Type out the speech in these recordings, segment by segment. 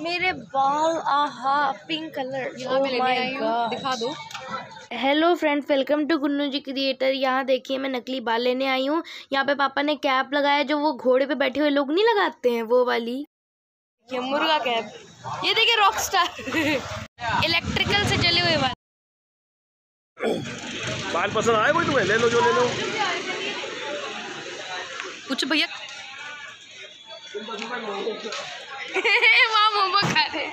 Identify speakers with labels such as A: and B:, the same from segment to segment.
A: मेरे बाल आहा पिंक कलर
B: यहाँ मैं लेने आई हूँ दिखा दो।
A: Hello friends welcome to Gunnu ji creator यहाँ देखिए मैं नकली बाल लेने आई हूँ। यहाँ पे पापा ने कैप लगाया जो वो घोड़े पे बैठे हुए लोग नहीं लगाते हैं वो वाली। ये मुर्गा कैप ये देखिए रॉक स्टार इलेक्ट्रिकल से चले हुए वाले
C: बाल पसंद आए कोई तुम्हें? ले लो जो ले लो।
B: कुछ भैया।
A: वहाँ मोमो खा रहे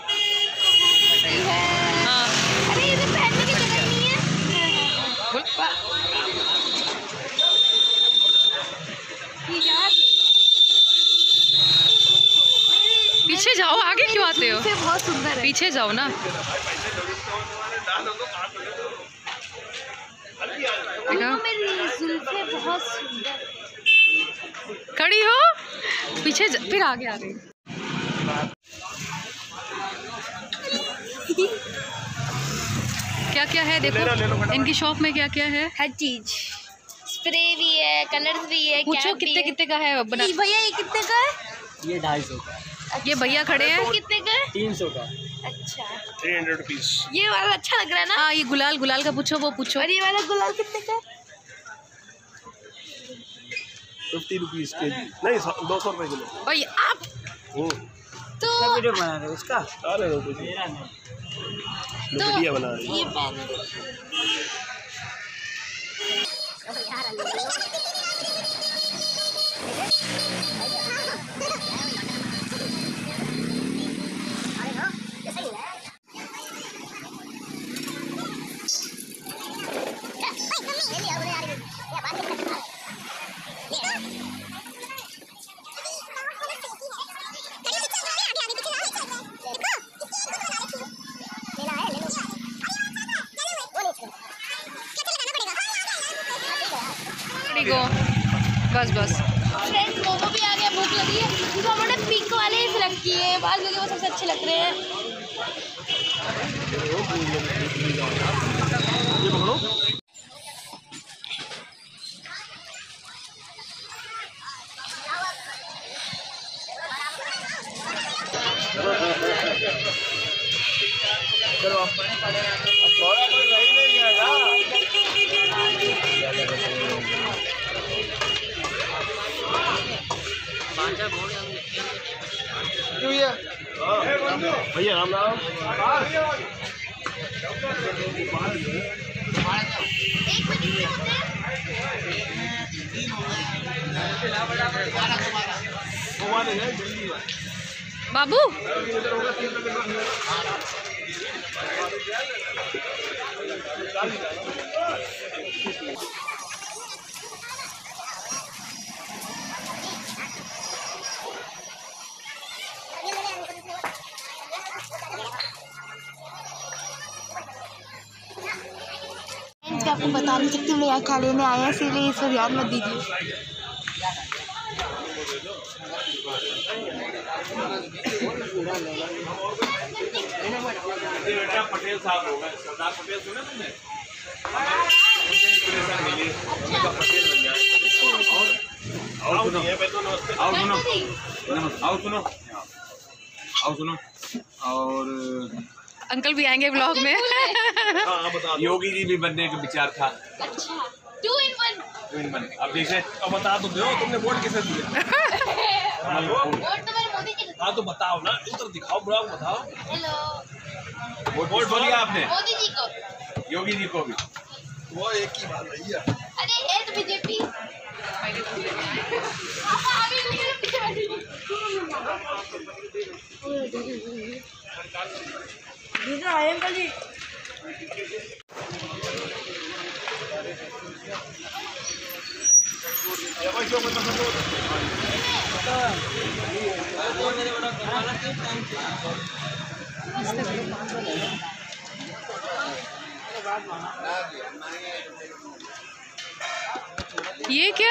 B: हाँ।
A: अरे ये तो पहनने की जगह नहीं है।
B: पीछे जाओ आगे क्यों आते हो?
A: बहुत सुंदर है।
B: पीछे जाओ ना। देखो।
A: मेरी बहुत सुंदर।
B: खड़ी हो। पीछे फिर आगे आ गई क्या क्या है देखो इनकी शॉप में क्या क्या है?
A: हर चीज़। स्प्रे भी है कलर्स भी है
B: पूछो कितने कितने का है बना
A: भैया ये कितने का है?
D: ये ढाई सौ का।
B: ये भैया खड़े हैं?
A: कितने का है?
D: तीन सौ का।
A: अच्छा।
C: थ्री हंड्रेड रुपीज़
A: ये वाला अच्छा लग रहा है ना?
B: हाँ ये गुलाल गुलाल का पूछो वो पूछो।
A: और ये वाला गुलाल कितने का
C: फिफ्टी रुपीज़ के जी। नहीं सौ- दो सौ रुपये किलो।
B: भाई आप
C: हम्म,
A: तो
D: वीडियो बना रहे उसका? अरे
C: जो वीडियो बना रहे है।
A: ये पहन
B: गो बस बस।
A: फ्रेंड्स मोमो भी आ गया भूख लगी है। तो हमने पिंक वाले ही सिलेक्ट किए हैं। बाल क्योंकि वो सबसे अच्छे लग रहे हैं।
C: ये पकड़ो भैया राम राम
B: बाबू।
A: आपको बता नहीं सकती, मैं यहाँ क्या लेने हैं इसीलिए इस पर ध्यान मत दीजिए।
C: पटेल साहब हो गए सरदार पटेल तुमने और सुनो। आओ सुनो। आओ सुनो। और
B: अंकल भी आएँगे ब्लॉग में।
C: हाँ बता
E: योगी जी भी बनने का विचार था।
A: अच्छा टू इन वन
E: तो इन बन- अब जैसे
C: अब बता तो दो तुमने वोट किसे दिया?
A: तो मेरे मोदी जी को
C: हाँ तो बताओ ना इधर दिखाओ ब्लॉग बताओ।
A: हेलो
E: वोट बोलिए आपने?
A: मोदी जी को।
E: योगी जी को भी।
C: वो एक ही बात है
A: अरे हेड बीजेपी
B: ये क्या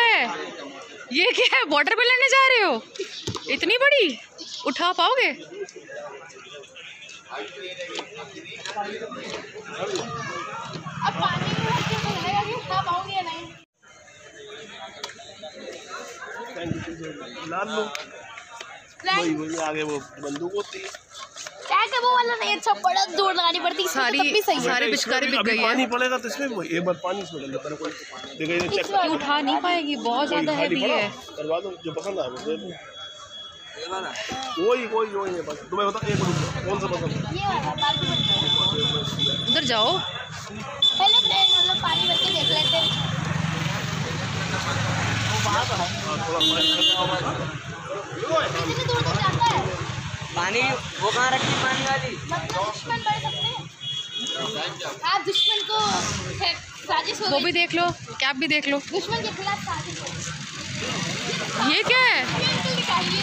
B: है? ये क्या है? वाटर पे लेने जा रहे हो? इतनी बड़ी? उठा पाओगे?
A: अब पानी पाऊँगी या नहीं
C: लाल लो वही वही आगे वो बंदूक होती है
A: वो वाला नहीं अच्छा बड़ा ज़ोर लगानी पड़ती तो
B: सारी
A: तब भी सही है
B: पिचकारी बिक गई है।
C: पानी पड़ेगा तो इसमें एक बार पानी इसमें डाल कोई देखो ये चेक
B: ये उठा नहीं पाएगी बहुत ज़्यादा हैवी है।
C: करवा दो जो पसंद आए वो दे दो। वही वही वही है बस। तुम्हें बता एक मिनट कौन सा पसंद
B: उधर जाओ।
A: हेलो फ्रेंड हम लोग पानी भर के देख लेते हैं।
C: हाँ,
A: दूर तक जाता है?
D: पानी वो कहाँ रखी पानी वाली?
A: मतलब दुश्मन बढ़ सकते हैं। आप दुश्मन को साजिश हो
B: वो भी देख लो कैप भी देख लो।
A: दुश्मन के खिलाफ साजिश हो
B: ये क्या है?
A: निकालिए।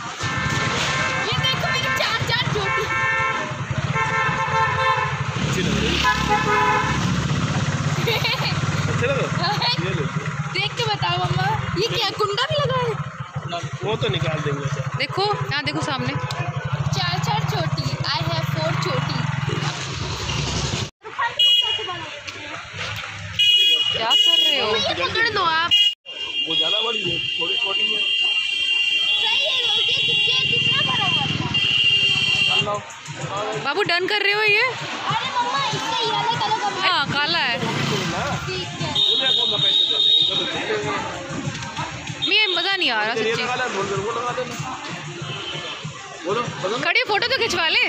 A: ये देखो मेरी चार चार चोटी
C: अच्छी लग रही अच्छे लगे ये लो।
A: देख के बताओ मम्मा ये क्या कुंडा भी लगा है
C: वो तो निकाल देंगे
B: देखो यहाँ देखो सामने
A: चार चार चोटी आई हैव फोर चोटी
B: क्या कर रहे हो
A: ये पकड़ दो आप
C: वो ज़्यादा बड़ी है थोड़ी छोटी है।
A: है
B: बाबू डन कर रहे हो ये?
A: अरे मम्मा इसका ये कलर का
B: हाँ काला है।
A: है।
C: तो
B: मैं मज़ा नहीं आ रहा सच्ची। खड़ी फ़ोटो तो खिंचवा ले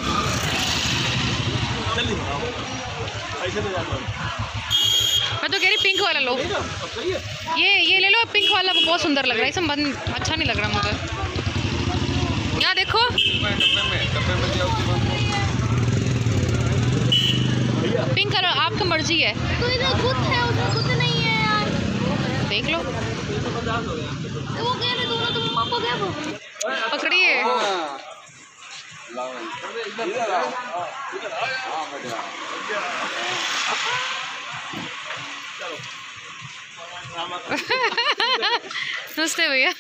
C: जल्दी बताओ ऐसे नहीं जाता
B: मैं तो कह रही पिंक वाला लो। ये ये ले लो पिंक वाला बहुत सुंदर लग रहा है। इसमें बन अच्छा नहीं लग रहा मुझे। यहाँ देखो। पिंक कलर आपकी मर्ज़ी है।
A: तो इधर है है यार।
B: देख लो।
A: तो वो कह रहे दोनों तो मम्मा को क्या
B: पकड़िए। नमस्ते भैया।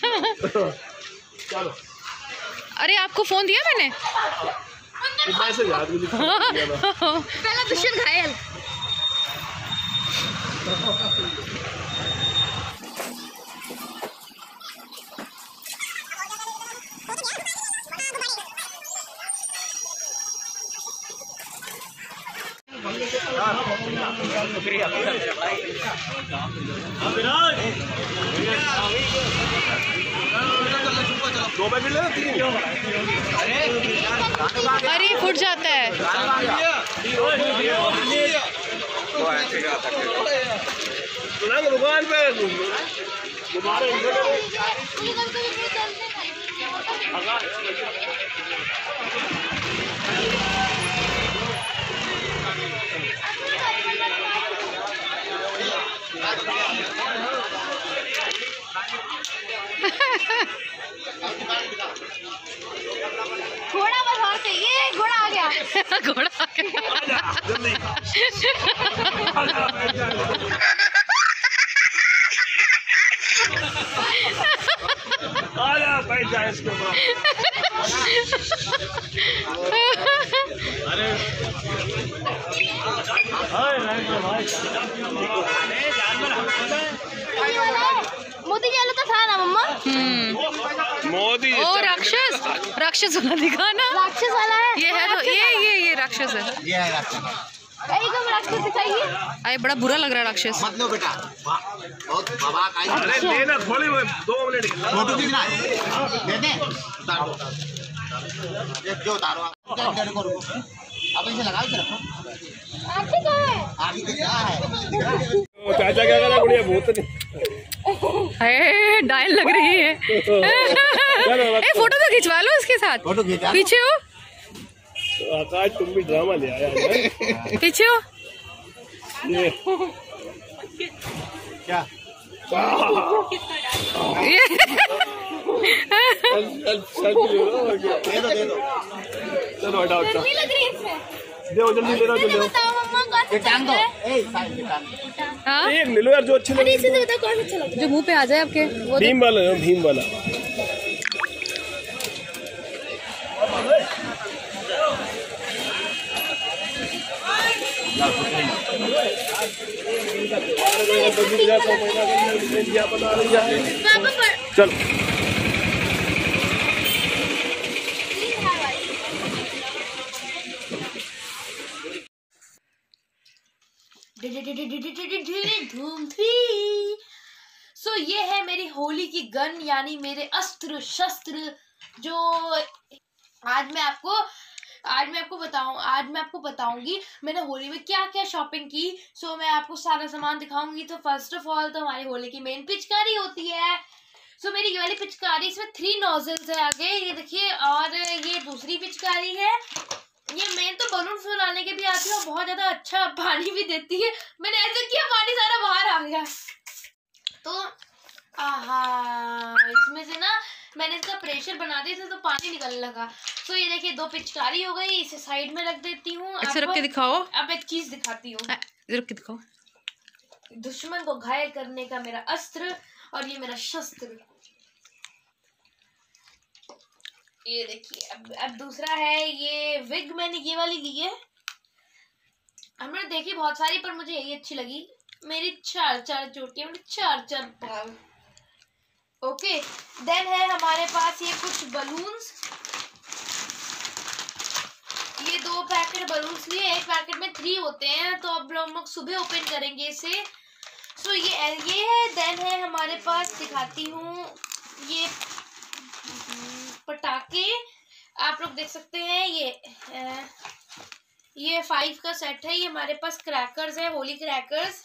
C: चलो।
B: अरे आपको फ़ोन दिया मैंने?
C: ये मैसेज याद मुझे दिया था।
A: पहला दुष्यंत घायल।
B: अरे फुट जाता है।
C: दुकान पे दोबारा इनसे ले लो।
A: ये कभी कभी वो चलते घोड़ा बस और चाहिए घोड़ा आ गया
B: घोड़ा आ गया।
C: बैठ जा इसके ऊपर अरे हाय नहीं तो भाई
A: मोती जालो तो था ना मम्मा?
B: हम्म।
C: मोदी
B: ओ राक्षस? राक्षस वाला दिखाना?
A: राक्षस वाला है?
B: ये है तो ये ये ये राक्षस है।
A: एकदम राक्षस। दिखाइए।
B: अरे बड़ा बुरा लग रहा है राक्षस।
F: मत लो बेटा। बहुत बाबा का
C: अरे लेना थोड़ी दो मिनट।
F: फ़ोटो खींचना है? दे दे। उतार। दो ये जो उतारो? आप क्या कर करो अब इसे लगाओ इसे रखो।
A: आँखें कहाँ है?
F: आगे दिख रहा है।
C: चाचा क्या करा गुड़िया भूत नहीं।
B: डायल लग रही है। ए फ़ोटो तो खिंचवा लो उसके साथ।
F: फ़ोटो
B: पीछे हो।
C: आकाश तुम भी ड्रामा ले आया
B: पीछे हो।
F: क्या
B: ये।
C: चल चल चल
F: दे
C: जल्दी ले लो जल्दी
F: टांग? ए साइड टांग
C: एक ले लो यार जो अच्छा
A: अरे
C: लगे
A: इसे तो बता कौन अच्छा लगता है।
B: जो मुँह पे आ जाए आपके वो
C: भीम वाला है, भीम वाला। बना
A: पापा पर
C: चलो
A: धूम थ्री सो ये है होली की गन, यानी मेरे अस्त्र शस्त्र, जो आज मैं आपको, आज मैं आपको बताऊँ, आज मैं आपको बताऊँगी, मैंने होली में क्या क्या शॉपिंग की सो मैं आपको सारा सामान दिखाऊँगी। तो फ़र्स्ट ऑफ़ ऑल तो हमारी होली की मेन पिचकारी होती है। सो मेरी ये वाली पिचकारी, इसमें थ्री नोजल्स है आगे, ये देखिए, और ये दूसरी पिचकारी है। ये मेन तो बलून फुलाने के भी आती है और बहुत ज़्यादा अच्छा पानी भी देती है। मैंने ऐसे किया, पानी सारा बाहर आ गया। तो आहा इसमें से ना मैंने इसका प्रेशर बना दिया तो पानी निकलने लगा। तो ये देखिए दो पिचकारी हो गई इसे साइड में रख देती हूँ।
B: रख के दिखाओ।
A: अब एक चीज़ दिखाती हूँ।
B: रख के दिखाओ।
A: दुश्मन को घायल करने का मेरा अस्त्र और ये मेरा शस्त्र। ये देखिए अब अब दूसरा है ये विग मैंने ये वाली ली है। हमने देखी बहुत सारी पर मुझे यही अच्छी लगी। मेरी चार चार चोटियाँ मेरे चार चार भाव ओके देन है हमारे पास ये कुछ बलून्स ये दो पैकेट बलून्स लिए, एक पैकेट में थ्री होते हैं तो अब हम लोग सुबह ओपन करेंगे इसे. सो ये ये है देन है हमारे पास, दिखाती हूँ, ये पटाखे. आप लोग देख सकते हैं, ये ये फाइव का सेट है, ये हमारे पास क्रैकर्स है होली क्रैकर्स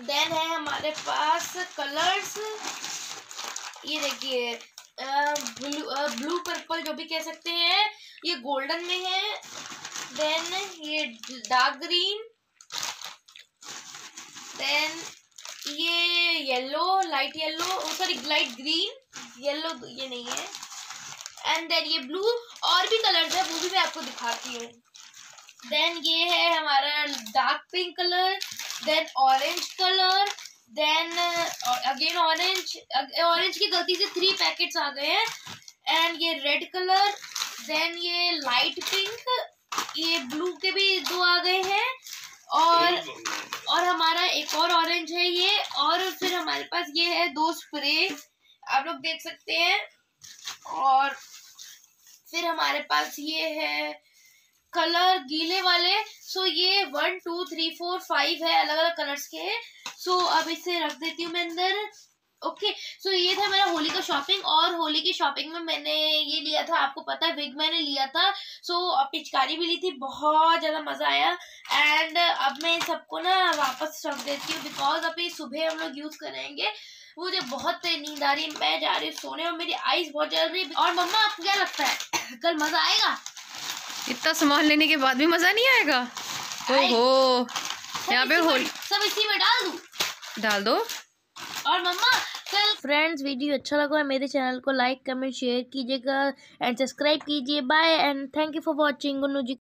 A: देन है हमारे पास कलर्स ये देखिए ब्लू ब्लू पर्पल जो भी कह सकते हैं, ये गोल्डन में है। देन ये डार्क ग्रीन देन ये yellow light yellow sorry light green yellow ये नहीं है। एंड देन ये ब्लू और भी कलर्स है, वो भी मैं आपको दिखाती हूँ। देन ये है हमारा dark pink colour then orange colour then again orange orange की गलती से थ्री पैकेट्स आ गए हैं एंड ये रेड कलर देन ये लाइट पिंक ये ब्लू के भी दो आ गए हैं, और और हमारा एक और ऑरेंज है ये, और फिर हमारे पास ये है दो स्प्रे आप लोग देख सकते हैं, और फिर हमारे पास ये है कलर गीले वाले। सो ये one two three four five है अलग अलग कलर्स के। सो अब इसे रख देती हूँ मैं अंदर। ओके okay, सो so ये था मेरा होली का शॉपिंग और होली की शॉपिंग में मैंने ये लिया था। आपको पता है विग मैंने लिया था। सो अब पिचकारी भी ली थी। बहुत ज़्यादा मज़ा आया। एंड अब मैं सबको ना वापस रख देती हूँ बिकॉज़ अभी सुबह हम लोग यूज़ करेंगे। मुझे बहुत नींद आ रही मैं जा रही हूँ सोने और मेरी आईज बहुत जल रही और मम्मा आपको क्या लगता है? कल मज़ा आएगा?
B: इतना सामान लेने के बाद भी मज़ा नहीं आएगा? ओहो। यहाँ पे होल
A: सब इसी में डाल दू?
B: डाल दो।
A: और मम्मा कल फ्रेंड्स वीडियो अच्छा लगा है मेरे चैनल को लाइक कमेंट शेयर कीजिएगा एंड सब्सक्राइब कीजिए। Bye and thank you for watching Gunnu ji.